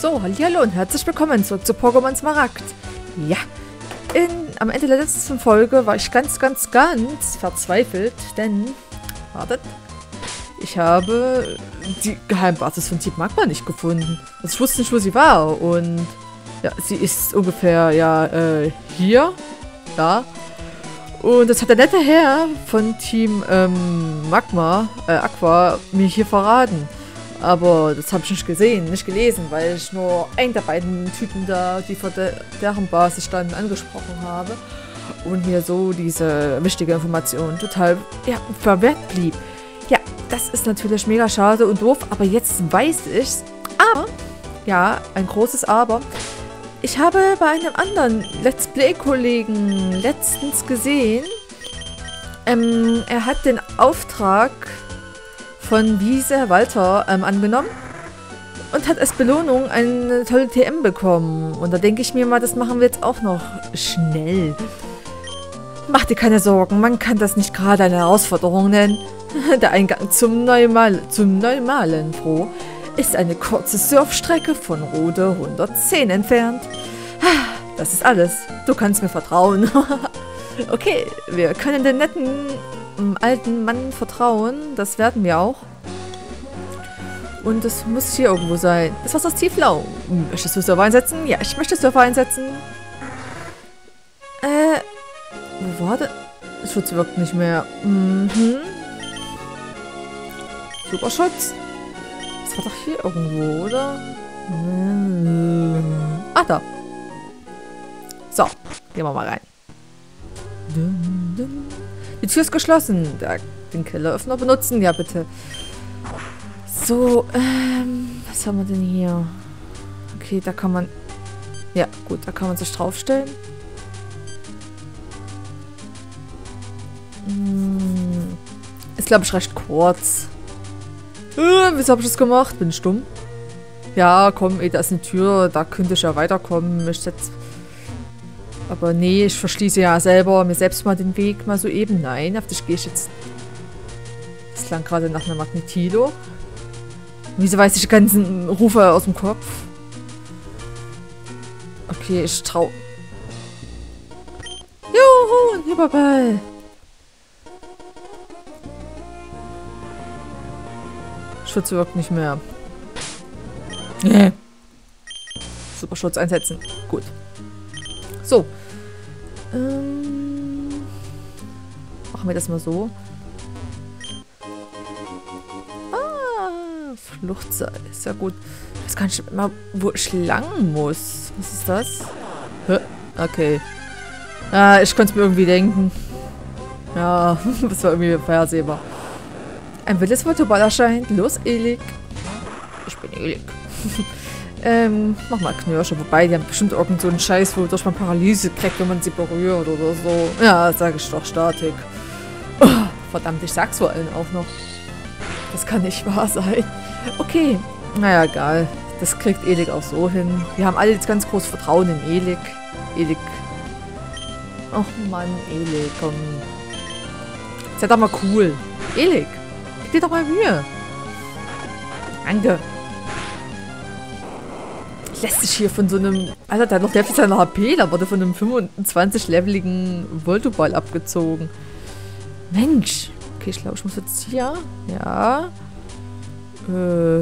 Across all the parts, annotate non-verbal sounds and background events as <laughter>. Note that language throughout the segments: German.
So, hallo und herzlich willkommen zurück zu Pokémon Smaragd. Ja, in, am Ende der letzten Folge war ich ganz, ganz, ganz verzweifelt, denn, wartet, ich habe die Geheimbasis von Team Magma nicht gefunden. Also ich wusste nicht, wo sie war und ja, sie ist ungefähr, ja, äh, hier, da. Und das hat der nette Herr von Team ähm, Magma, äh, Aqua, mir hier verraten. Aber das habe ich nicht gesehen, nicht gelesen, weil ich nur einen der beiden Typen da, die vor de deren Basis standen, angesprochen habe. Und mir so diese wichtige Information total ja, verwehrt blieb. Ja, das ist natürlich mega schade und doof, aber jetzt weiß ich's. Aber, ja, ein großes Aber. Ich habe bei einem anderen Let's Play-Kollegen letztens gesehen, ähm, er hat den Auftrag von Wiese Walter ähm, angenommen und hat als Belohnung eine tolle TM bekommen. Und da denke ich mir mal, das machen wir jetzt auch noch schnell. Mach dir keine Sorgen, man kann das nicht gerade eine Herausforderung nennen. <laughs> Der Eingang zum, Neumal zum Neumalen Pro ist eine kurze Surfstrecke von Rode 110 entfernt. Das ist alles. Du kannst mir vertrauen. <laughs> okay, wir können den netten alten Mann vertrauen. Das werden wir auch. Und das muss hier irgendwo sein. Das war das Tieflau. Möchtest du Server einsetzen? Ja, ich möchte Server einsetzen. Äh, wo war der? Schutz wirkt nicht mehr. Mhm. Superschutz. Das war doch hier irgendwo, oder? Ah, da. So, gehen wir mal rein. Die Tür ist geschlossen. Den Kelleröffner benutzen? Ja, bitte. So, ähm, was haben wir denn hier? Okay, da kann man... Ja, gut, da kann man sich draufstellen. Hm, ist, glaube ich, recht kurz. Äh, wieso habe ich das gemacht? Bin ich dumm? Ja, komm, ey, da ist eine Tür. Da könnte ich ja weiterkommen. Ich setze... Aber nee, ich verschließe ja selber mir selbst mal den Weg mal so eben. Nein, auf dich gehe ich jetzt... Das klang gerade nach einer Magnetilo. Wieso weiß ich die ganzen Rufe aus dem Kopf? Okay, ich trau... Juhu, ein Hyperball. Schutz wirkt nicht mehr. Nee. Superschutz einsetzen. Gut. So. Machen wir das mal so. Ah, Fluchtseil. Ist ja gut. Ich weiß gar nicht immer, wo ich lang muss. Was ist das? Hä? Okay. Ah, ich konnte es mir irgendwie denken. Ja, <laughs> das war irgendwie vorhersehbar. Ein wildes Fotoball erscheint. Los, Elik. Ich bin Elik. <laughs> ähm, mach mal Knirsche. Wobei, die haben bestimmt irgend so Scheiß, wodurch man Paralyse kriegt, wenn man sie berührt oder so. Ja, sage ich doch, Statik. Oh, verdammt, ich sag's vor allem auch noch. Das kann nicht wahr sein. Okay, naja, egal. Das kriegt Elik auch so hin. Wir haben alle jetzt ganz groß Vertrauen in Elik. Elik. Och Mann, Elik, komm. Ja doch mal cool. Elik. Gib dir doch mal Mühe. Danke. Lässt sich hier von so einem... Alter, der hat noch Hälfte seiner HP, da wurde von einem 25-leveligen Voltoball abgezogen. Mensch. Okay, ich glaube, ich muss jetzt hier... Ja. Äh...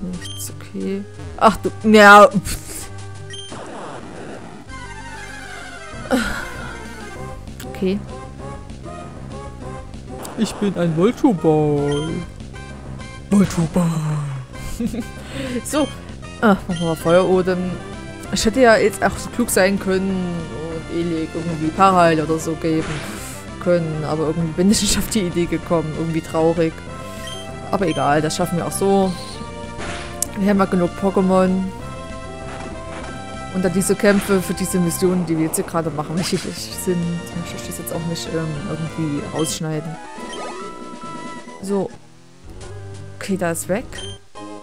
Nichts, okay. Ach du... Ja... Okay. Ich bin ein Voltoball. Voltoball. <laughs> so. Ach, machen wir mal Feuerodem. Ich hätte ja jetzt auch so klug sein können und Elik irgendwie Paraheil oder so geben können. Aber irgendwie bin ich nicht auf die Idee gekommen. Irgendwie traurig. Aber egal, das schaffen wir auch so. Wir haben ja genug Pokémon. Und dann diese Kämpfe für diese Missionen, die wir jetzt hier gerade machen, <laughs> wichtig sind, möchte ich das jetzt auch nicht ähm, irgendwie rausschneiden. So. Okay, da ist weg.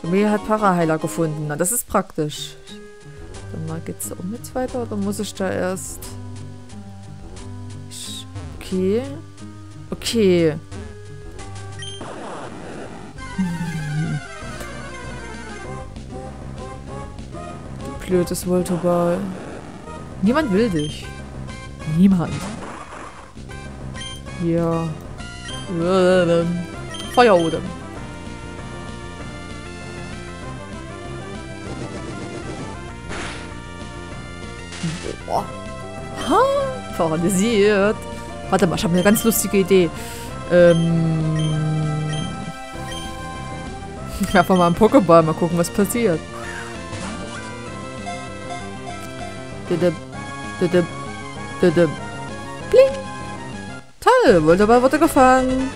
Mir hat Paraheiler gefunden. Na, das ist praktisch. Dann mal geht's auch mit weiter oder muss ich da erst... Okay. Okay. blödes Voltoball. Niemand will dich. Niemand. Ja. Feuerodem. Boah. Ha, paralysiert. Warte mal, ich habe eine ganz lustige Idee. Ähm. Einfach mal einen Pokéball, mal gucken, was passiert. Didip, didip, didip. Bling. Toll, Voltoball wurde gefangen.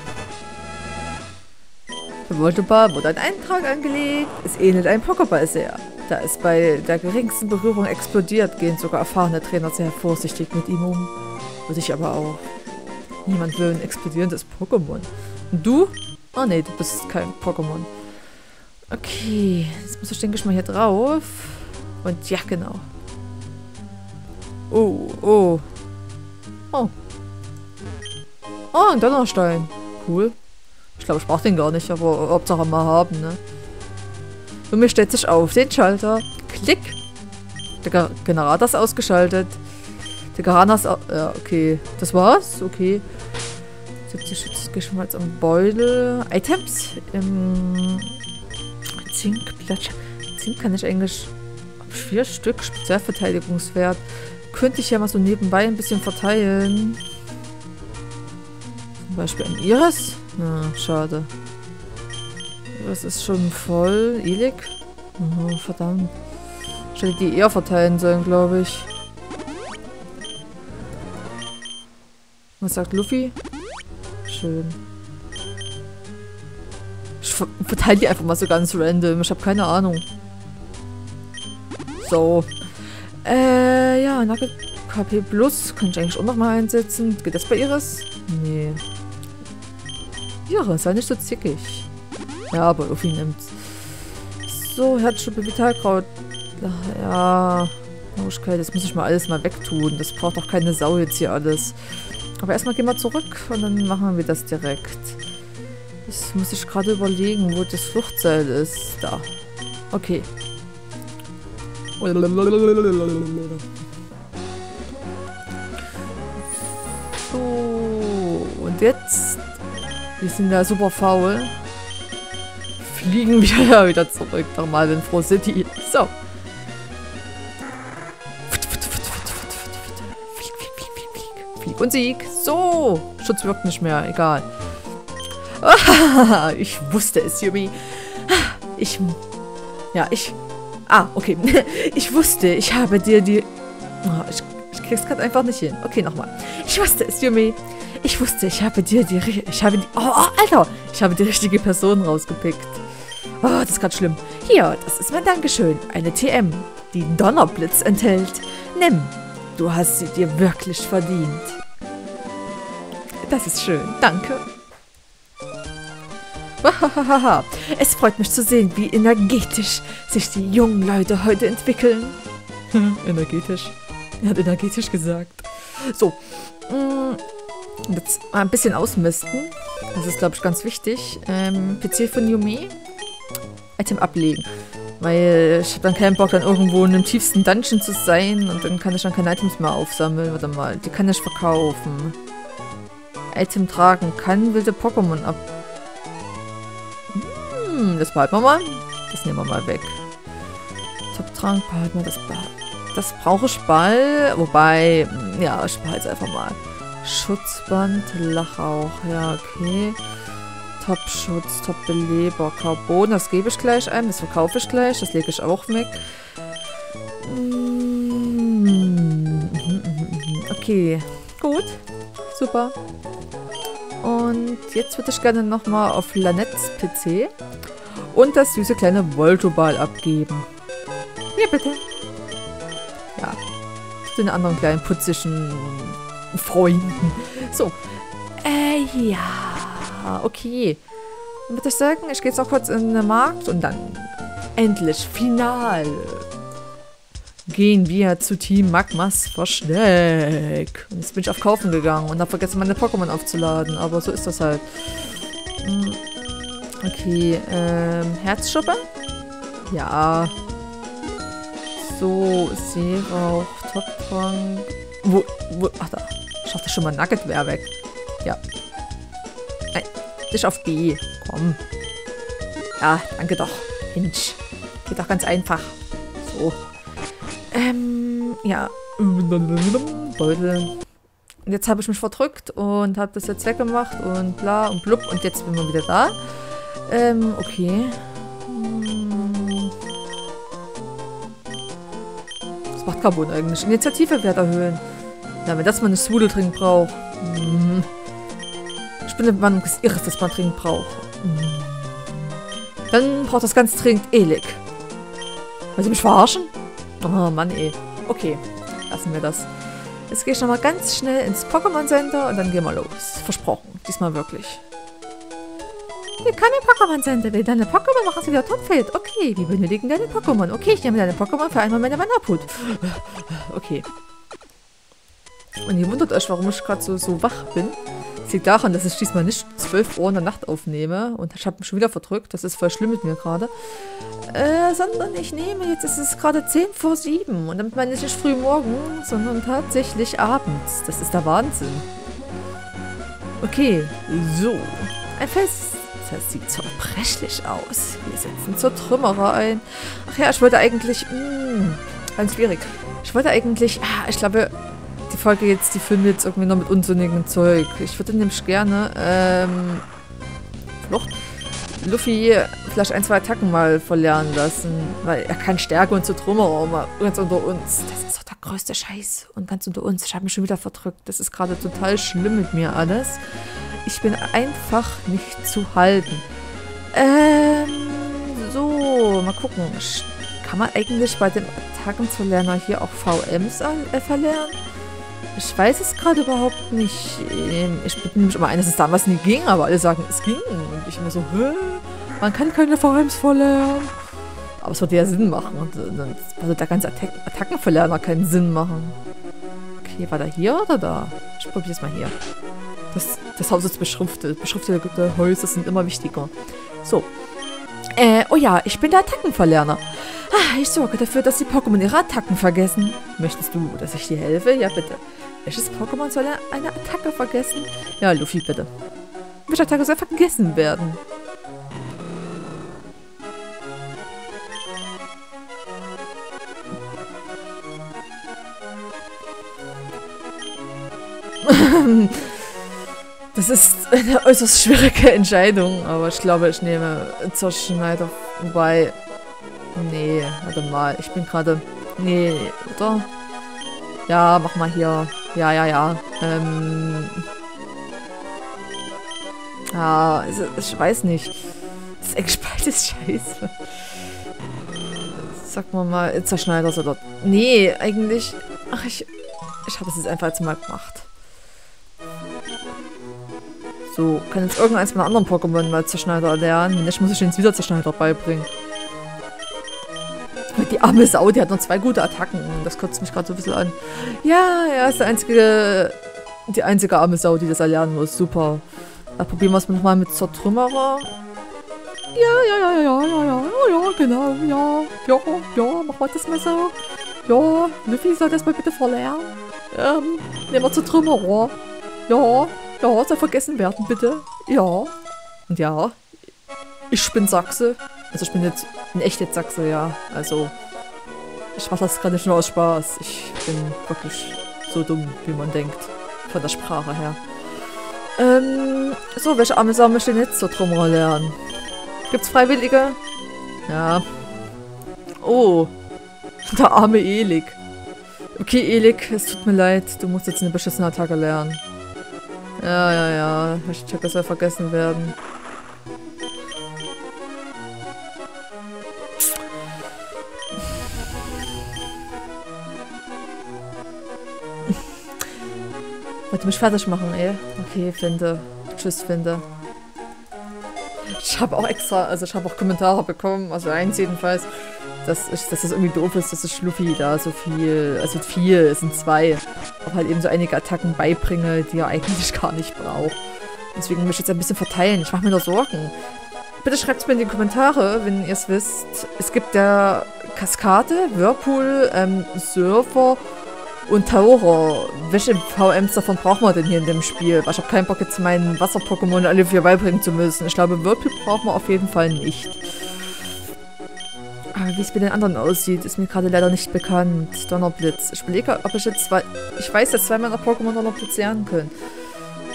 Der Voltoball wurde ein Eintrag angelegt. Es ähnelt einem Pokéball sehr. Da es bei der geringsten Berührung explodiert, gehen sogar erfahrene Trainer sehr vorsichtig mit ihm um. Würde ich aber auch. Niemand will ein explodierendes Pokémon. Und du? Oh ne, du bist kein Pokémon. Okay, jetzt muss ich, denke ich, mal hier drauf. Und ja, genau. Oh, oh. Oh. Oh, ein Donnerstein. Cool. Ich glaube, ich brauche den gar nicht, aber Hauptsache mal haben, ne? Und mir stellt sich auf den Schalter. Klick. Der Generator ist ausgeschaltet. Der Generator ist... Ja, okay. Das war's? Okay. Jetzt gehe ich mal jetzt am Beutel. Items. Ähm, Zinkblatt. Zink kann ich eigentlich... Vier Stück Spezialverteidigungswert. Könnte ich ja mal so nebenbei ein bisschen verteilen. Zum Beispiel ein Iris. Na, schade. Das ist schon voll. Elik? Oh, verdammt. Ich hätte die eher verteilen sollen, glaube ich. Was sagt Luffy? Schön. Ich verteile die einfach mal so ganz random. Ich habe keine Ahnung. So. Äh, ja, Nugget KP Plus kann ich eigentlich auch nochmal einsetzen. Geht das bei Iris? Nee. Iris, sei nicht so zickig. Ja, aber Luffy nimmt. So, Herzschuppe Vitalkraut. Ach, ja. Nauschkeit, das muss ich mal alles mal wegtun. Das braucht doch keine Sau jetzt hier alles. Aber erstmal gehen wir zurück und dann machen wir das direkt. Das muss ich gerade überlegen, wo das Fluchtseil ist. Da. Okay. So, und jetzt? Wir sind da super faul. Fliegen wir <laughs> wieder zurück nach Malvin Fro City. So. Und Sieg. So. Schutz wirkt nicht mehr. Egal. <laughs> ich wusste es, Yumi. Ich... Ja, ich... Ah, okay. <laughs> Ich wusste, ich habe dir die... Oh, ich, ich krieg's gerade einfach nicht hin. Okay, nochmal. Ich wusste es, Yumi. Ich wusste, ich habe dir die... Ich habe die... Oh, oh, Alter! Ich habe die richtige Person rausgepickt. Oh, das ist gerade schlimm. Hier, das ist mein Dankeschön. Eine TM, die Donnerblitz enthält. Nimm. Du hast sie dir wirklich verdient. Das ist schön. Danke. es freut mich zu sehen, wie energetisch sich die jungen Leute heute entwickeln. energetisch. Er hat energetisch gesagt. So. Mm, jetzt mal ein bisschen ausmisten. Das ist, glaube ich, ganz wichtig. Ähm, PC von Yumi. Item ablegen. Weil ich habe dann keinen Bock, dann irgendwo in dem tiefsten Dungeon zu sein und dann kann ich dann keine Items mehr aufsammeln. Warte mal, die kann ich verkaufen. Item tragen kann wilde Pokémon ab. Hm, das behalten wir mal. Das nehmen wir mal weg. Top-Trank behalten wir das Das brauche ich bald. Wobei, ja, ich behalte es einfach mal. Schutzband, Lachauch. Ja, okay. Top-Schutz, Top-Beleber, Carbon. Das gebe ich gleich ein. Das verkaufe ich gleich. Das lege ich auch weg. Hm, okay. Gut. Super. Und jetzt würde ich gerne nochmal auf Lanets PC und das süße kleine Voltoball abgeben. Ja, bitte. Ja. Zu den anderen kleinen putzigen Freunden. So. Äh, ja. Okay. Dann würde ich sagen, ich gehe jetzt auch kurz in den Markt und dann endlich, final, gehen wir zu Team Magmas Versteck. Und jetzt bin ich auf Kaufen gegangen und habe vergessen, meine Pokémon aufzuladen. Aber so ist das halt. Hm. Okay, ähm, Herzschuppe? Ja. So, Seerauch, Top-Trank. Wo, wo, ach da. Ich dachte schon mal, Nugget wäre weg. Ja. Nein, nicht auf B. Komm. Ja, danke doch. Mensch. Geht doch ganz einfach. So. Ähm, ja. Beutel. Und jetzt habe ich mich verdrückt und habe das jetzt weggemacht und bla und blub. Und jetzt bin wir wieder da. Ähm, okay. Hm. Das macht Carbon eigentlich. Initiativewert erhöhen. Ja, wenn das mal eine Sudel braucht. Mhm. Ich bin der Meinung, es irre, dass man dringend braucht. Mhm. Dann braucht das ganz dringend Elik. Wollen Sie mich verarschen? Oh Mann, ey. Okay, lassen wir das. Jetzt gehe ich nochmal ganz schnell ins Pokémon Center und dann gehen wir los. Versprochen. Diesmal wirklich. Willkommen im Pokémon Center. Will deine Pokémon machen sie wieder topfit. Okay, wir benötigen deine Pokémon. Okay, ich nehme deine Pokémon für einmal meine Manaput. Okay. Und ihr wundert euch, warum ich gerade so, so wach bin. Das liegt daran, dass ich diesmal nicht 12 Uhr in der Nacht aufnehme. Und ich habe mich schon wieder verdrückt. Das ist voll schlimm mit mir gerade. Äh, sondern ich nehme, jetzt ist es gerade 10 vor 7. Und damit meine ich nicht früh morgen, sondern tatsächlich abends. Das ist der Wahnsinn. Okay, so. Ein Fest. Das sieht so prächtig aus. Wir setzen zur Trümmerer ein. Ach ja, ich wollte eigentlich... Mh, hm, ganz schwierig. Ich wollte eigentlich... Ah, ich glaube, die Folge jetzt, die filmen jetzt irgendwie noch mit unsinnigem Zeug. Ich würde nämlich gerne, ähm, Flucht, Luffy vielleicht ein, zwei Attacken mal verlernen lassen, weil er kann Stärke und so drumherum, ganz unter uns. Das ist doch der größte Scheiß und ganz unter uns. Ich habe mich schon wieder verdrückt. Das ist gerade total schlimm mit mir alles. Ich bin einfach nicht zu halten. Ähm, so, mal gucken. Kann man eigentlich bei dem Attackenverlerner hier auch VMs äh, verlernen? Ich weiß es gerade überhaupt nicht. Ähm, ich bin nämlich immer ein, dass es damals nie ging, aber alle sagen, es ging. Und ich immer so, hä? Man kann keine verlernen. Aber es würde ja Sinn machen. Und dann würde der ganze Attack Attackenverlerner keinen Sinn machen. Okay, war der hier oder da? Ich probiere es mal hier. Das, das Haus ist beschriftet. Beschriftete Häuser sind immer wichtiger. So. Äh, oh ja, ich bin der Attackenverlerner. Ah, ich sorge dafür, dass die Pokémon ihre Attacken vergessen. Möchtest du, dass ich dir helfe? Ja, bitte. Welches Pokémon soll eine Attacke vergessen? Ja, Luffy, bitte. Welche Attacke soll vergessen werden? Das ist eine äußerst schwierige Entscheidung, aber ich glaube, ich nehme Zerschneider. Wobei. Nee, warte mal. Ich bin gerade. Nee, oder? Ja, mach mal hier. Ja, ja, ja. Ähm. Ja, also, ich weiß nicht. Das Eckspalt ist scheiße. Sag mal mal, Zerschneider oder... Nee, eigentlich... Ach, ich... Ich habe es jetzt einfach jetzt mal gemacht. So, kann jetzt irgendeins meiner anderen Pokémon mal Zerschneider lernen. Wenn nicht, muss ich jetzt wieder Zerschneider beibringen. Die arme Sau, die hat noch zwei gute Attacken. Das kotzt mich gerade so ein bisschen an. Ja, er ist der einzige, die einzige arme Sau, die das erlernen muss. Super. Da probieren wir es nochmal mit Zertrümmerer. Ja, ja, ja, ja, ja, ja, ja, ja, genau, ja, ja, ja, machen wir das mal so. Ja, Luffy soll das mal bitte verlernen. Ähm, nehmen wir Zertrümmerer. Ja, ja, soll vergessen werden, bitte. Ja. Und ja, ich bin Sachse. Also ich bin jetzt in echt jetzt Sachse, ja. Also ich mache das gerade nicht nur aus Spaß. Ich bin wirklich so dumm, wie man denkt. Von der Sprache her. Ähm, so, welche arme Sau möchte denn jetzt zur Trümmerer lernen? Gibt's Freiwillige? Ja. Oh. Der arme Elik. Okay, Elik, es tut mir leid. Du musst jetzt eine beschissene Attacke lernen. Ja, ja, ja. Ich check, das soll vergessen werden. <laughs> Wollte mich fertig machen, ey. Okay, finde. Tschüss, finde. Ich habe auch extra, also ich habe auch Kommentare bekommen, also eins jedenfalls, dass, dass das irgendwie doof ist, dass ich Luffy da so viel, also viel, es sind zwei, auch halt eben so einige Attacken beibringe, die er eigentlich <laughs> gar nicht braucht. Deswegen möchte ich jetzt ein bisschen verteilen. Ich mache mir da Sorgen. Bitte schreibt es mir in die Kommentare, wenn ihr es wisst. Es gibt ja Kaskade, Whirlpool, ähm, Surfer und Taucher. Welche VMs davon braucht man denn hier in dem Spiel? Weil ich habe keinen Bock jetzt meinen Wasser-Pokémon alle vier beibringen zu müssen. Ich glaube, Whirlpool braucht man auf jeden Fall nicht. Aber wie es mit den anderen aussieht, ist mir gerade leider nicht bekannt. Donnerblitz. Ich überlege, ob ich jetzt zwei... Ich weiß, dass zwei meiner Pokémon Donnerblitz lernen können.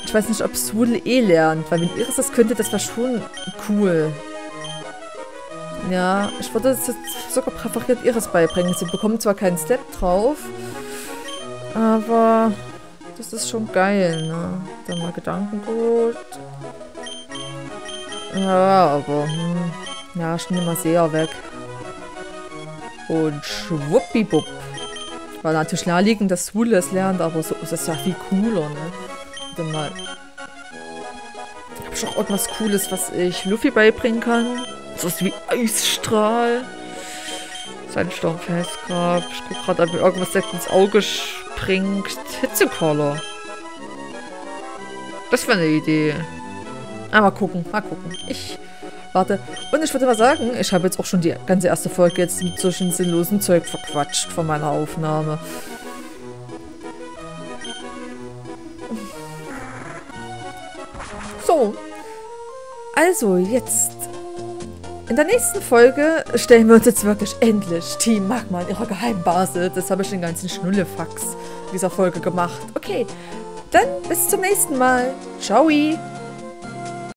Ich weiß nicht, ob Swootle eh lernt, weil wenn Iris das könnte, das wäre schon cool. Ja, ich würde jetzt sogar präferiert Iris beibringen. Sie bekommt zwar keinen Step drauf, aber das ist schon geil, ne? Dann mal Gedankengut. Ja, aber, hm, ja, ich nehme mal sehr weg. Und schwuppibupp. War natürlich naheliegend, dass Swule es lernt, aber so ist es ja viel cooler, ne? Dann mal. Hab ich auch irgendwas Cooles, was ich Luffy beibringen kann? So was wie Eisstrahl. Sandsturm Festgrab. Ich guck gerade, ob mir irgendwas direkt ins Auge springt. Hitzekoller. Das wäre eine Idee. Ah, mal gucken, mal gucken. Ich warte. Und ich würde mal sagen, ich habe jetzt auch schon die ganze erste Folge jetzt mit solchen sinnlosen Zeug verquatscht von meiner Aufnahme. So. Also, jetzt. In der nächsten Folge stellen wir uns jetzt wirklich endlich Team Magma in ihrer Geheimbase. Das habe ich den ganzen Schnullefax dieser Folge gemacht. Okay, dann bis zum nächsten Mal. Ciao.